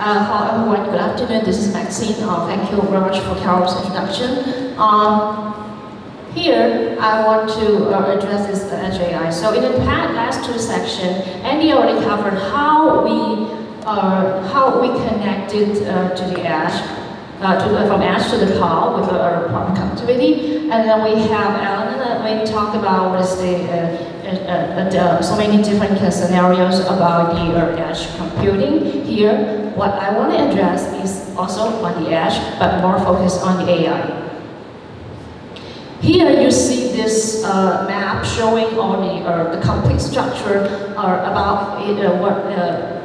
Uh, hello everyone, good afternoon. This is Maxine. Uh, thank you very much for Carol's introduction. Um, here, I want to uh, address this Edge AI. So in the past, last two sections, Andy already covered how we uh, how we connected uh, to the Edge, uh, to from Edge to the cloud with our proper connectivity, and then we have Alan and we talked about what is the uh, uh, so many different scenarios about the edge computing. Here, what I want to address is also on the edge, but more focused on the AI. Here you see this uh, map showing all the, uh, the complete structure uh, about uh, what, uh,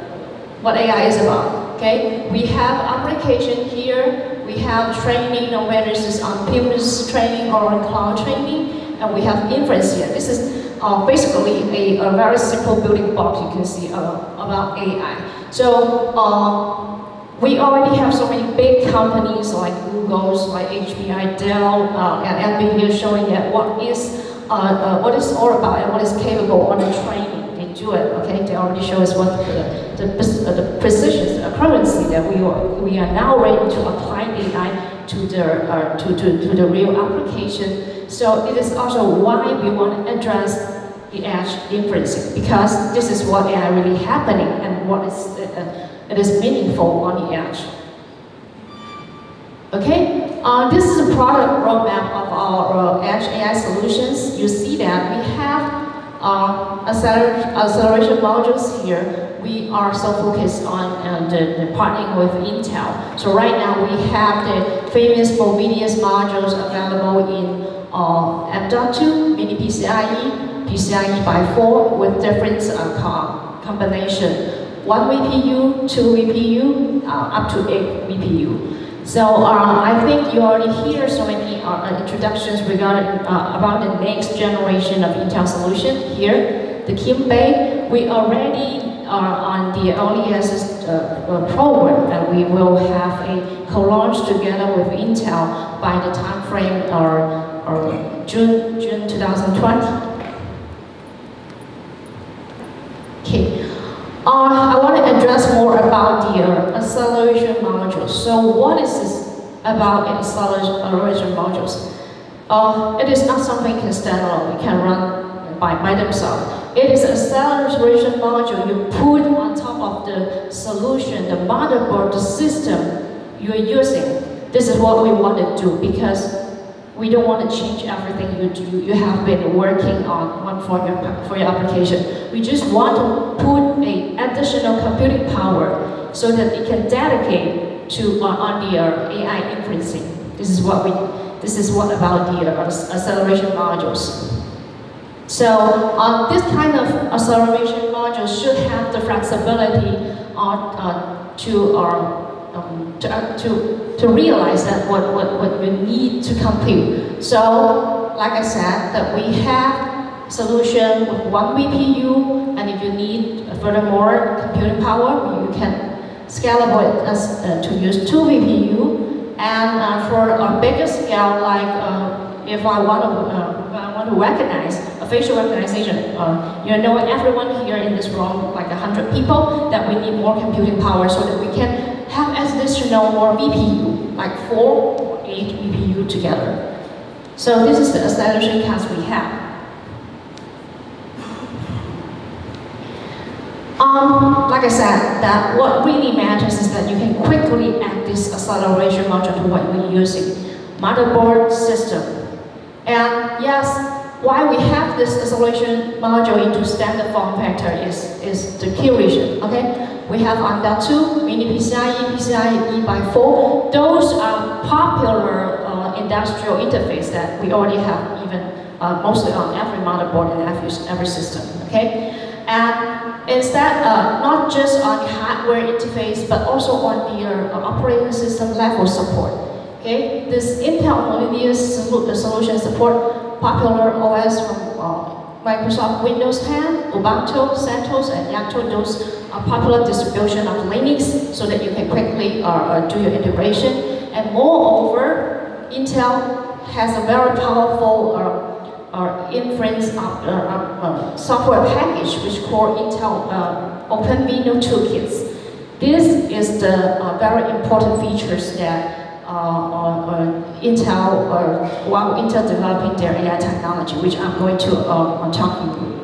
what AI is about. Okay, we have application here, we have training, whether this is on premise training or on cloud training, and we have inference here. This is uh, basically a, a, very simple building block you can see about AI. So uh, we already have so many big companies like Google's, like HPI, Dell, uh, and NVIDIA showing that what is uh, uh, what is all about and what is capable on the training. They do it, okay? They already show us what the, the, the precision, the accuracy that we are, we are now ready to apply AI to the, to, to, to the real application so it is also why we want to address the edge inferencing, because this is what is really happening and what is, uh, it is meaningful on the edge. Okay, uh, this is a product roadmap of our uh, Edge AI solutions. You see that we have uh, acceleration modules here. We are so focused on uh, the partnering with Intel. So right now we have the famous Movidius modules available in uh, M.2, mini PCIe, PCIe by 4 with different uh, combination. 1 VPU, 2 VPU, uh, up to 8 VPU. So uh, I think you already hear so many uh, introductions regarding uh, about the next generation of Intel solution here. The Keem Bay, we already are on the early access uh, program that we will have a co-launch together with Intel by the time frame or or June, June 2020. Okay, uh, I want to address more about the uh, acceleration modules. So what is this about acceleration modules? Uh, it is not something can stand alone, it can run by, by themselves. It is acceleration module you put on top of the solution, the motherboard, the system you're using. This is what we want to do because we don't want to change everything you do. You have been working on one for your, for your application. We just want to put a additional computing power so that it can dedicate to uh, on the uh, AI inferencing. This is what we. This is what about the uh, acceleration modules. So uh, this kind of acceleration module should have the flexibility on, to our um, to, uh, to, to realize that what, what, what you need to compute. So, like I said, that we have solution with one VPU, and if you need furthermore computing power, you can scalable it as, uh, to use two VPU. And uh, for a bigger scale, like uh, if I want to, I want to recognize a facial recognition, uh, you know everyone here in this room, like 100 people, that we need more computing power so that we can have additional more VPU, like four or eight VPU together. So this is the acceleration cast we have. Um, like I said, that what really matters is that you can quickly add this acceleration module to what we're using. Motherboard system. And yes, why we have this acceleration module into standard form factor is, is the key reason, okay? We have M.2, mini PCIe, PCIe by 4. Those are popular uh, industrial interface that we already have even uh, mostly on every motherboard and every, every system, okay? And instead, uh, not just on hardware interface, but also on the uh, operating system level support. Okay, this Intel Movidius solution support popular OS from uh, Microsoft Windows 10, Ubuntu, CentOS, and Yocto, those are popular distribution of Linux so that you can quickly uh, uh, do your integration. And moreover, Intel has a very powerful uh, uh, inference of, uh, uh, software package which called Intel OpenVINO Toolkits. This is the uh, very important features that uh, uh, Intel or while Intel developing their AI technology, which I'm going to uh, talk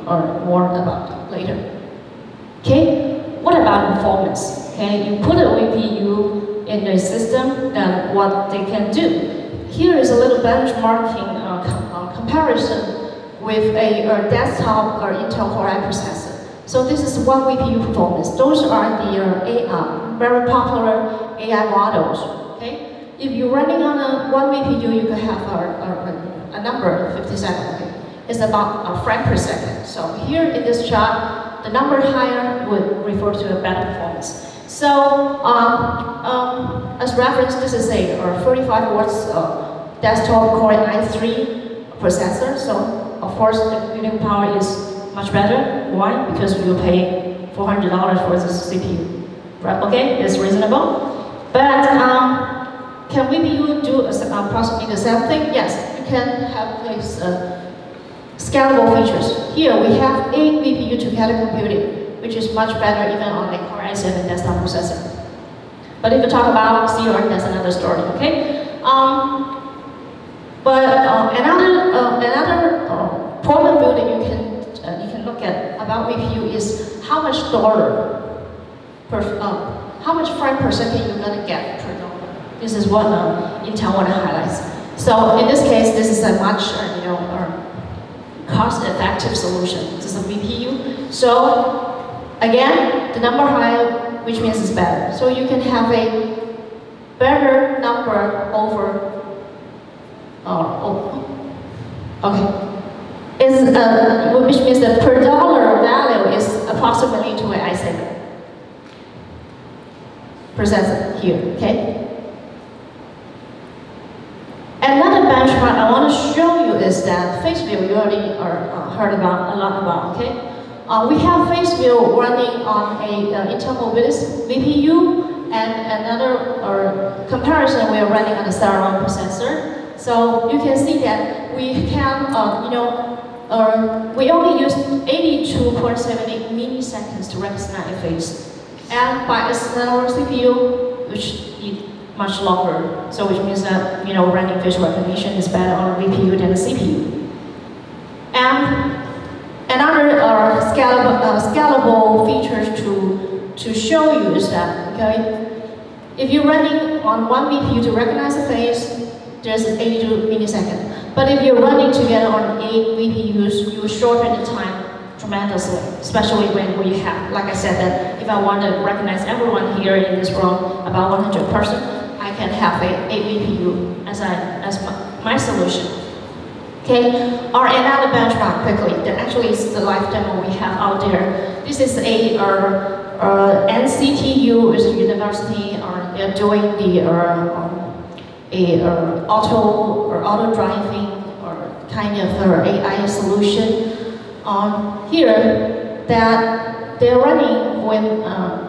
uh, more about later. Okay, what about performance? Okay, you put a VPU in the system, then what they can do. Here is a little benchmarking uh, com uh, comparison with a, a, desktop or Intel Core processor. So this is one VPU performance. Those are the uh, AI, very popular AI models. Okay, if you're running on a one VPU, you can have a, a, a number 57. Okay, it's about a frame per second. So here in this chart, the number higher would refer to a better performance. So um, um, as reference, this is a, a 35 watts uh, desktop Core i3 processor. So of course the computing power is much better. Why? Because you pay $400 for this CPU. Right? Okay, it's reasonable. But um, can VPU do a possibly the same thing? Yes, you can have this uh, scalable features. Here we have 8 VPU to together computing which is much better even on a Core i7 desktop processor. But if you talk about CR, that's another story, okay? Um, but uh, another uh, another uh, view that you can uh, you can look at about VPU is how much dollar per uh, how much frame per second you're gonna get per dollar. This is what uh, Intel want to highlight. So in this case, this is a much you know cost-effective solution. This is a VPU. So Again, the number higher, which means it's better. So you can have a better number over, uh, oh, okay. Is, uh, which means the per dollar value is approximately to an i7 processor here, okay? Another benchmark I want to show you is that FaceView you already are, uh, heard about a lot about, okay? Uh, we have FaceView running on a uh, Movidius VPU and another uh, comparison we are running on a Celeron processor. So you can see that we can, uh, you know, uh, we only use 82.78 milliseconds to recognize a face. And by a Celeron CPU, which need much longer. So which means that, you know, running facial recognition is better on a VPU than a CPU. And Another uh, scalable, uh, scalable feature to, to show you is that, okay, if you're running on one VPU to recognize a face, there's 82 milliseconds. But if you're running together on eight VPUs, you shorten the time tremendously, especially when we have, like I said, that if I want to recognize everyone here in this room, about 100 person, I can have a 8 VPU as, I, as my, my solution. Okay, or another benchmark quickly, that actually is the live demo we have out there. This is a uh, uh, NCTU university, or they're doing the uh, um, a uh, auto or auto driving or kind of uh, AI solution. Um, here, that they're running when uh,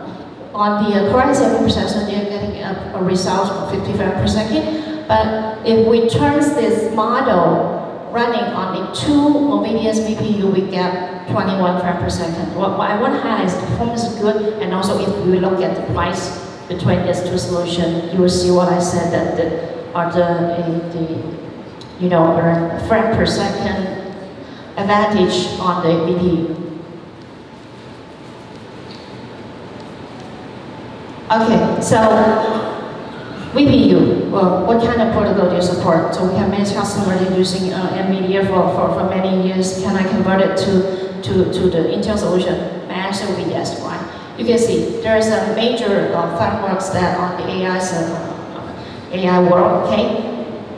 on the Core i7 processor, they're getting a, a result of 50 frames per second. But if we turn this model running on a two Movidius VPU, we get 21 frames per second. What, what I want to highlight is the performance is good, and also if we look at the price between these two solutions, you will see what I said that the, are the, the you know, frame per second advantage on the VPU. Okay, so VPU, well, what kind of protocol do you support? So we have many customers using uh, NVIDIA for, for, for many years. Can I convert it to, to, to the Intel solution? My answer will be yes. Why? You can see there's a major uh, frameworks that on the AI, uh, AI world, okay?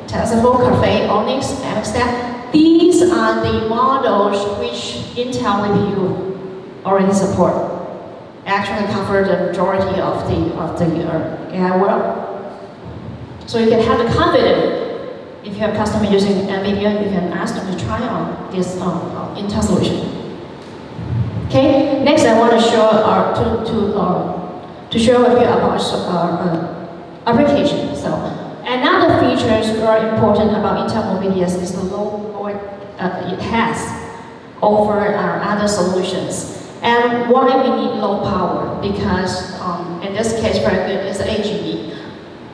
TensorFlow, Caffe, ONNX, MXNet. These are the models which Intel VPU already support. Actually cover the majority of the, of the uh, AI world. So you can have the confidence. If you have customer using NVIDIA, you can ask them to try on this um, Intel solution. Okay, next I want to show uh, to to uh, to show a bit about uh, uh, application. So another feature is very important about Intel Movidius is the low power uh, it has over our other solutions. And why we need low power? Because um, in this case very good, is AGV.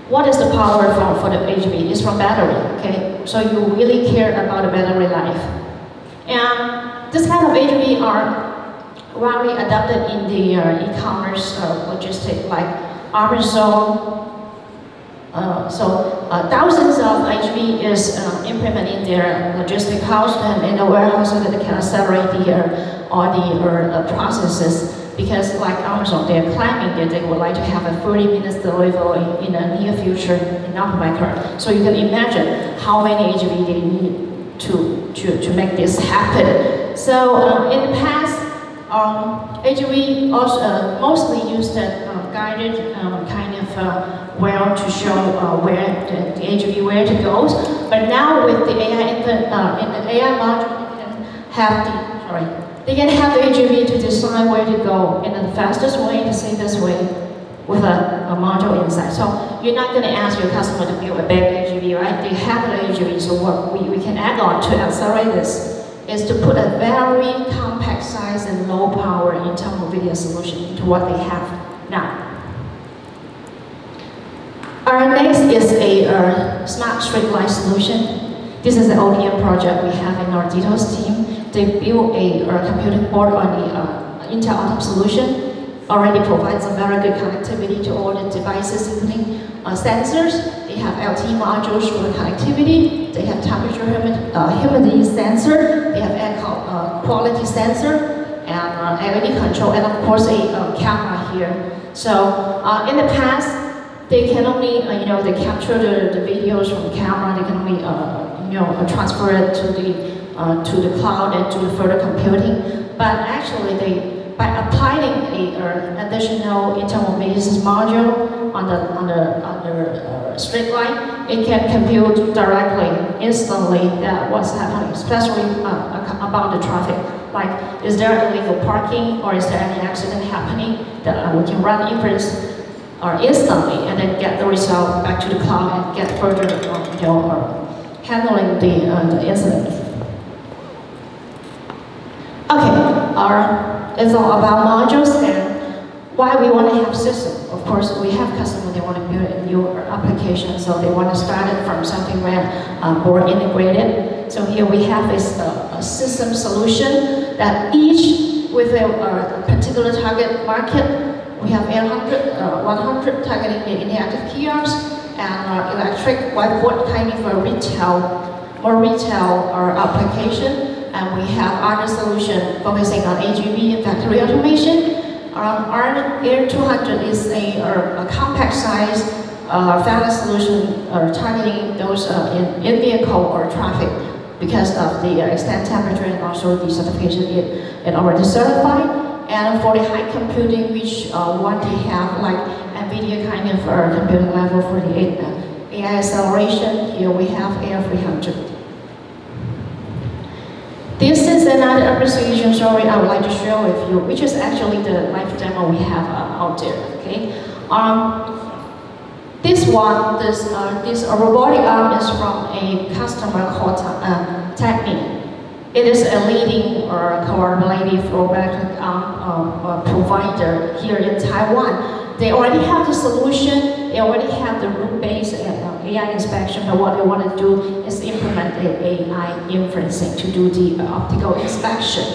What is the power from for the AGV? It's from battery, okay? So you really care about the battery life. And this kind of AGV are widely adopted in the uh, e-commerce uh, logistic like Amazon. Uh, so uh, thousands of AGV is uh, implemented in their logistic house and in the warehouse so that they can accelerate the, uh, all the processes because like Amazon, they're claiming that they would like to have a 30 minutes delivery in the near future in North America. So you can imagine how many AGV they need to, to, to make this happen. So um, in the past, um, also uh, mostly used a uh, guided um, kind of uh, well to show uh, where the, the where to go. But now with the AI in the, uh, in the AI module, you can have the sorry they can have the AGV to decide where to go in the fastest way, the safest way, with a, a module inside. So you're not going to ask your customer to build a big AGV, right? They have the AGV, so what we, we can add on to accelerate this is to put a very compact size and low power Intel Movidius solution to what they have now. Our next is a uh, smart street light solution. This is the ODM project we have in our DTOS team. They built a, a computing board on the uh, Intel Atom solution, already provides a very good connectivity to all the devices, including uh, sensors. They have LTE modules for connectivity. They have temperature humid, uh, humidity sensor. They have air uh, quality sensor and uh, LED control, and of course a uh, camera here. So uh, in the past, they can only, uh, you know, they capture the, the videos from the camera. They can only, uh, you know, transfer it to the uh, to the cloud and to the further computing. But actually, they, by applying a uh, additional Intel Movidius module on the on the on the uh, street line, it can compute directly, instantly, that what's happening, especially uh, about the traffic. Like, is there illegal parking or is there any accident happening? That uh, we can run inference or uh, instantly and then get the result back to the cloud and get further, you know, handling the, the incident. Okay, our, it's all about modules and why we want to have system. Of course, we have customers, they want to build a new application, so they want to start it from something where uh, more integrated. So here we have this uh, a system solution that each with a, a particular target market. We have 800, uh, 100 targeting the interactive kiosks and uh, electric whiteboard kind of a retail, more retail or uh, application and we have other solution focusing on AGV and factory automation. Um, our Air 200 is a, a compact size uh, family solution uh, targeting those uh, in, in vehicle or traffic because of the extended temperature and also the certification it, it already certified. And for the high computing, which uh, want to have like NVIDIA kind of uh, computing level for the uh, AI acceleration, here we have Air 300. This is another appreciation story I would like to share with you, which is actually the live demo we have uh, out there. Okay, um, this one, this uh, this uh, robotic arm is from a customer called uh, Technic. It is a leading or collaborative robotic arm uh, provider here in Taiwan. They already have the solution. They already have the rule-based AI inspection, but what they want to do is implement the AI inferencing to do the uh, optical inspection.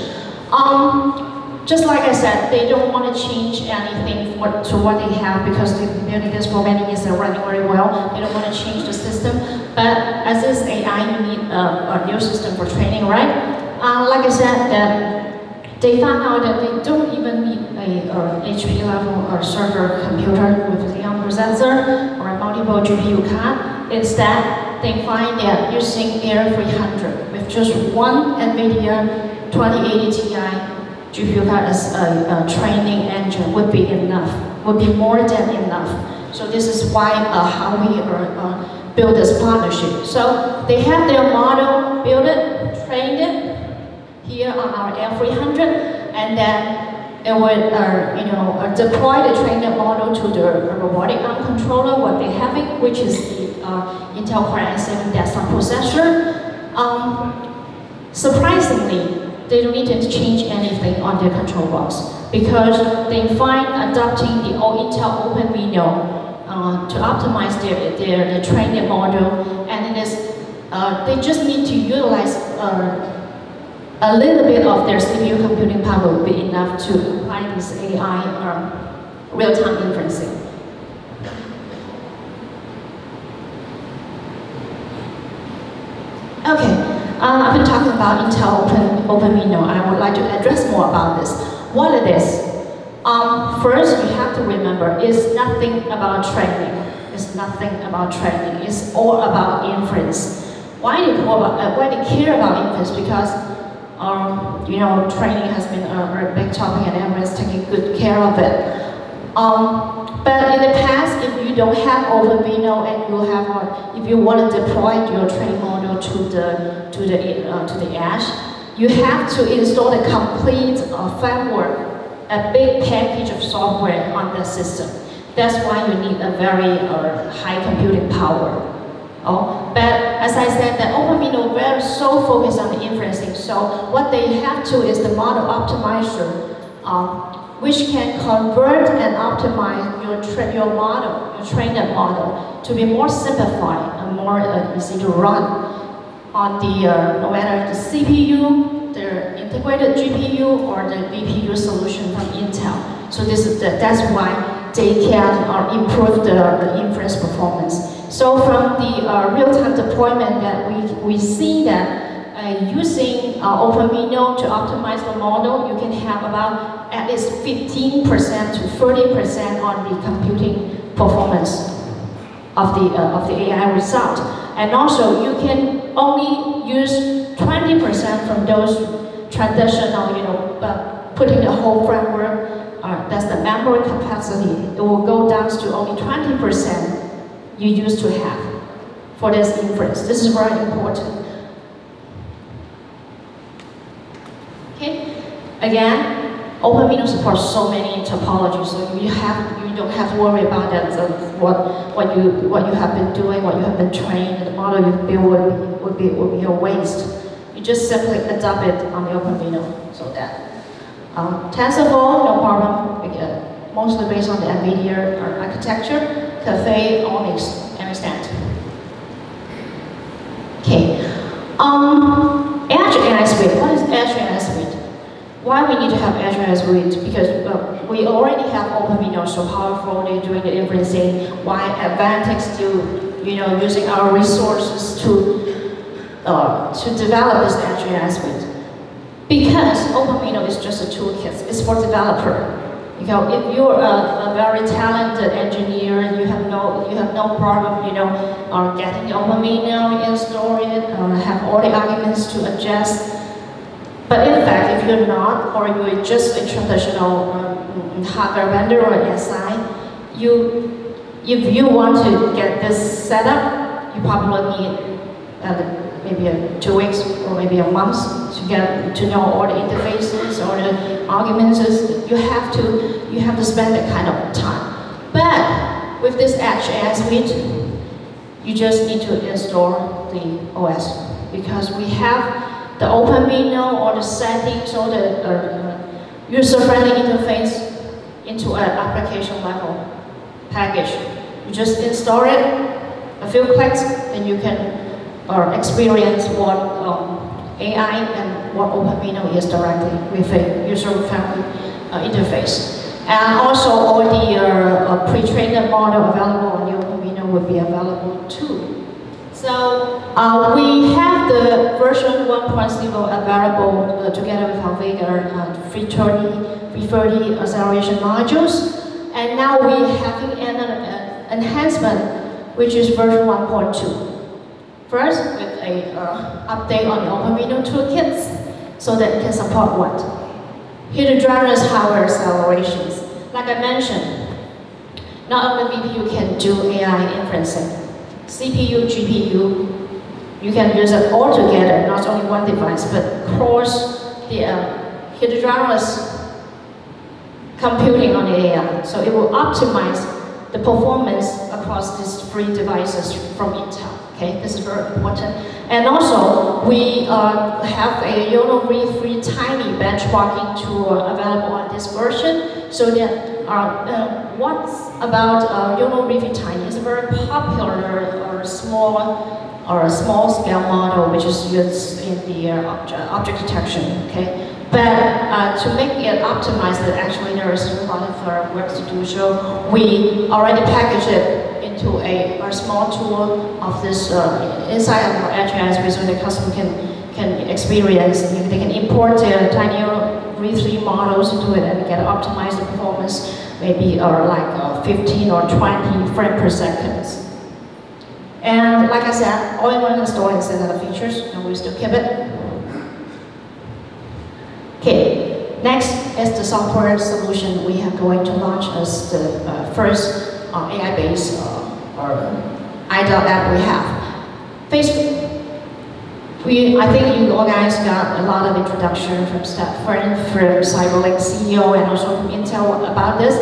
Um, just like I said, they don't want to change anything for, to what they have because doing this for many years, they're running very well. They don't want to change the system. But as this AI, you need a, a new system for training, right? Uh, like I said, that they found out that they don't even need a, HP level or server computer with a Xeon processor or a multiple GPU card. Instead, they find that using Air 300 with just one NVIDIA 2080 Ti GPU card as a, a, training engine would be enough, would be more than enough. So this is why uh, how we uh, uh, build this partnership. So they have their model, build it, train it here on our Air 300, and then it would uh, you know, uh, deploy the trainer model to the robotic arm controller, what they're having, which is the uh, Intel Core i7 desktop processor. Um, surprisingly, they don't need to change anything on their control box because they find adopting the old Intel OpenVINO uh, to optimize their, their, their training model, and it is, uh, they just need to utilize uh, a little bit of their CPU computing power will be enough to apply this AI um, real-time inferencing. Okay, uh, I've been talking about Intel Open, OpenVINO. I would like to address more about this. What it is? Um, first, you have to remember, it's nothing about training. It's nothing about training. It's all about inference. Why do you, about, uh, why do you care about inference? Because um, you know, training has been a, a big topic and everyone's taking good care of it. Um, but in the past, if you don't have OpenVINO and you have, uh, if you want to deploy your training model to the to the uh, to the edge, you have to install the complete uh, framework, a big package of software on the system. That's why you need a very uh, high computing power. Oh, but as I said, the OpenVINO very so focused on the inferencing. So what they have to is the model optimizer, um, which can convert and optimize your your model, your trained model, to be more simplified and more uh, easy to run on the uh, no matter the CPU, the integrated GPU, or the VPU solution from Intel. So this is the, that's why they can uh, improve the, the inference performance. So from the uh, real-time deployment that we, we see that uh, using uh, OpenVINO to optimize the model, you can have about at least 15% to 30% on the computing performance of the, uh, of the AI result. And also, you can only use 20% from those traditional, you know, uh, putting the whole framework, uh, that's the memory capacity. It will go down to only 20% you used to have for this inference. This is very important. Okay, again, OpenVINO supports so many topologies, so you have you don't have to worry about that. So what what you what you have been doing, what you have been trained, the model you build would, would be would be a waste. You just simply adopt it on the OpenVINO, so that. Um, TensorFlow, no problem, uh, mostly based on the NVIDIA architecture. Caffe ONNX, understand? Okay. Um, Edge AI Suite. What is Edge AI Suite? Why we need to have Edge AI Suite? Because we already have OpenVINO, so powerful, they're doing the inferencing. Why Advantech still, you know, using our resources to uh, to develop this Edge AI Suite? Because OpenVINO is just a toolkit. It's for developer. You know, if you're a, a, very talented engineer, you have no you have no problem, you know, uh, getting the OpenVINO, install it, uh, have all the arguments to adjust. But in fact, if you're not, or you're just a traditional um, hardware vendor or SI, you if you want to get this set up, you probably need uh, maybe a, two weeks or maybe a month to get to know all the interfaces or the arguments. You have to you have to spend that kind of time. But with this Edge AI suite, you just need to install the OS because we have the OpenVINO or the settings or the uh, user-friendly interface into an application level package. You just install it, a few clicks, and you can or experience what um, AI and what OpenVINO is directly with a user-friendly uh, interface. And also all the uh, uh, pre-trained model available on OpenVINO would be available too. So uh, we have the version 1.0 available uh, together with our Vega uh, 330, 330 acceleration modules. And now we have an uh, enhancement, which is version 1.2. First, with a uh, update on the OpenVINO toolkits, so that it can support what? Heterogeneous hardware accelerations. Like I mentioned, not only VPU can do AI inferencing, CPU, GPU, you can use it all together, not only one device, but cross the uh, heterogeneous computing on the AI. So it will optimize the performance across these three devices from Intel. Okay, this is very important. And also, we uh, have a YOLO V3 tiny benchmarking tool available on this version, so that uh, uh, what's about uh, YOLO V3 tiny is a very popular or small or a small scale model which is used in the uh, object, object detection. Okay, but uh, to make it optimized, actually there is a lot of work to do. So we already package it into a, a small tool of this uh, inside of HIS so the customer can can experience. They can import their tiny V3 models into it and get optimized performance, maybe uh, like uh, 15 or 20 frames per second. And like I said, all-in-one install is another features, and we still keep it. Okay, next is the software solution we are going to launch as the uh, first uh, AI-based or IDOT app we have. FaceView. We, I think you all guys got a lot of introduction from Stefan, from CyberLink CEO, and also from Intel about this.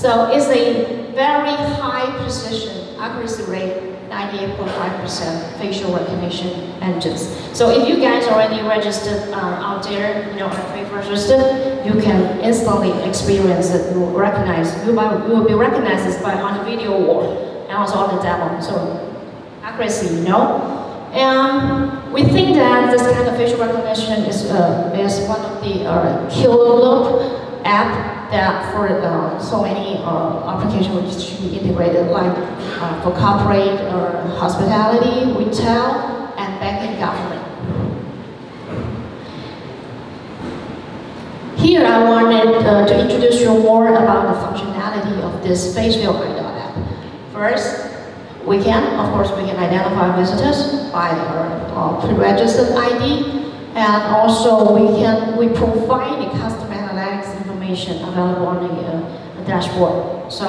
So it's a very high precision accuracy rate 98.5% facial recognition engines. So if you guys already registered uh, out there, you know, have registered, you can instantly experience it. You will recognize, you, you will be recognized by on the video wall and also on the demo. So accuracy, you know. And we think that this kind of facial recognition is, uh, is one of the uh, killer look app that for uh, so many uh, applications which should be integrated, like uh, for corporate or hospitality, retail, and banking government. Here I wanted uh, to introduce you more about the functionality of this facial. First, we can, of course, we can identify visitors by our pre-registered ID, and also we can we provide the customer analytics information available on the, uh, dashboard. So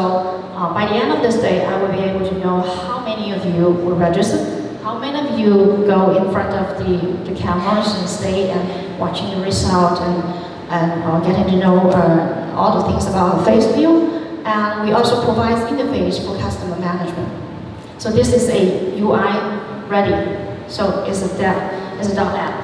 uh, by the end of this day, I will be able to know how many of you were registered, how many of you go in front of the, the cameras and stay and watching the result and, and uh, getting to know uh, all the things about FaceView. And we also provide interface for customer management. So this is a UI ready. So it's a dev, it's a app.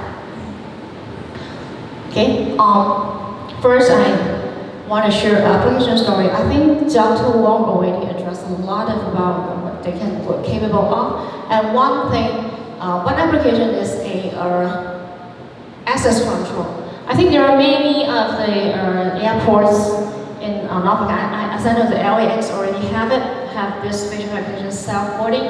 Okay. Um, First, I want to share application story. I think Dr. Huang already addressed a lot of about what they can what capable of. And one thing, uh, one application is a uh, access control. I think there are many of the uh, airports in uh, Norfolk. I, I, know the LAX already have it, have this facial recognition self-boarding.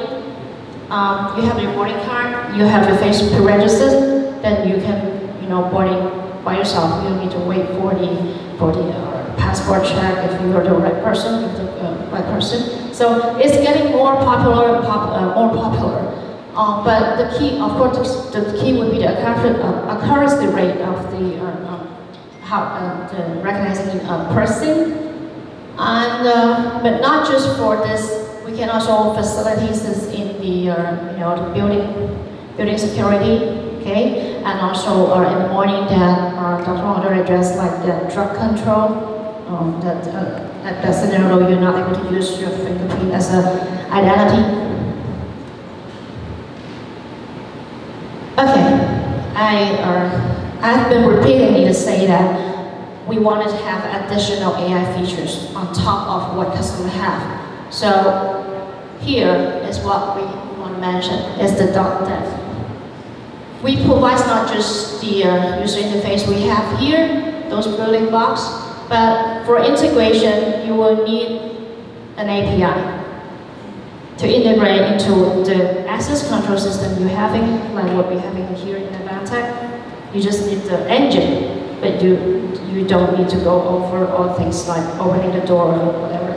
Um, you have your boarding card, you have your face pre-registered, then you can, you know, boarding by yourself. You don't need to wait for the, for the uh, passport check if you're the right person, if the uh, right person. So it's getting more popular, pop, uh, more popular. Um, but the key, of course, the, key would be the uh, accuracy rate of the uh, um, how uh, recognizing a person. And but not just for this, we can also facilitate this in the you know the building building security okay? And also uh, in the morning that uh, Dr. Wonder addressed like the drug control, um, that uh, at that scenario you're not able to use your fingerprint as an identity. Okay, I, uh, I've been repeatedly to say that we wanted to have additional AI features on top of what customers have. So here is what we want to mention, is the dot depth we provide not just the uh, user interface we have here, those building blocks, but for integration, you will need an API to integrate into the access control system you're having, like what we're having here in Advantech. You just need the engine, but you you don't need to go over all things like opening the door or whatever.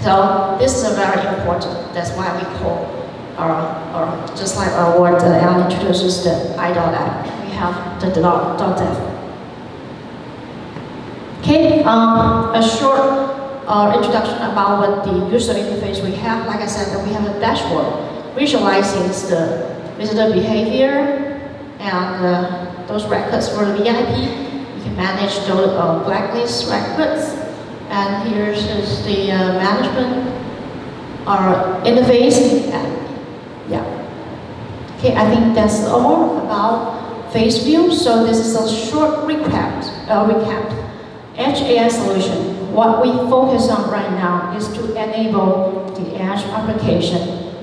So this is very important. That's why we call our, or just like our uh, what uh, Alan introduces the IDOT app, we have the dot dev. Okay, um, a short uh, introduction about what the user interface we have. Like I said, that we have a dashboard visualizing the visitor behavior and uh, those records for the VIP. You can manage those uh, blacklist records. And here's the uh, management or interface. And yeah. Okay, I think that's all about FaceView. So this is a short recap. Uh, recap. Edge AI solution. What we focus on right now is to enable the edge application,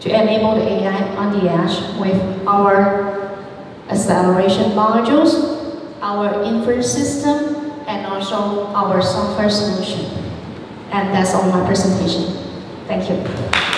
to enable the AI on the edge with our acceleration modules, our inference system, and also our software solution. And that's all my presentation. Thank you.